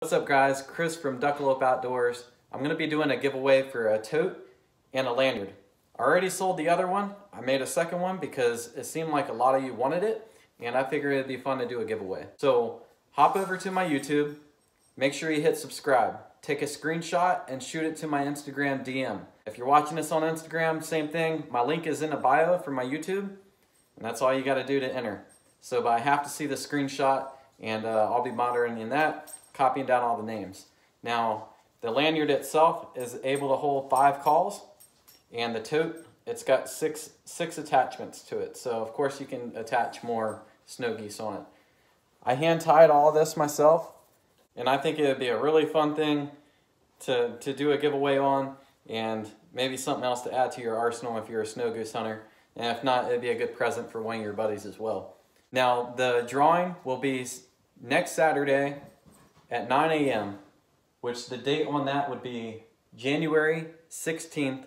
What's up guys, Chris from Duckalope Outdoors. I'm to be doing a giveaway for a tote and a lanyard. I already sold the other one. I made a second one because it seemed like a lot of you wanted it and I figured it'd be fun to do a giveaway. So hop over to my YouTube, make sure you hit subscribe, take a screenshot and shoot it to my Instagram DM. If you're watching this on Instagram, same thing. My link is in the bio for my YouTube and that's all you got to do to enter. So but I have to see the screenshot and uh, I'll be monitoring that copying down all the names. Now, the lanyard itself is able to hold five calls, and the tote, it's got six, six attachments to it. So, of course, you can attach more snow geese on it. I hand tied all this myself, and I think it would be a really fun thing to, to do a giveaway on, and maybe something else to add to your arsenal if you're a snow goose hunter. And if not, it'd be a good present for one of your buddies as well. Now, the drawing will be next Saturday, at 9 a.m., which the date on that would be January 16th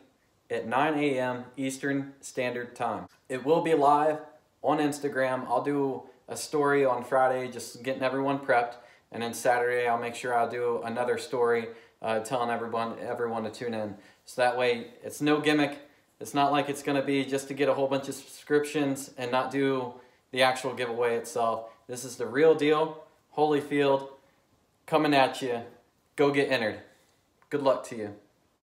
at 9 a.m. Eastern Standard Time. It will be live on Instagram. I'll do a story on Friday just getting everyone prepped. And then Saturday, I'll make sure I'll do another story uh, telling everyone, everyone to tune in. So that way, it's no gimmick. It's not like it's going to be just to get a whole bunch of subscriptions and not do the actual giveaway itself. This is the real deal. Holyfield, coming at you. Go get entered. Good luck to you.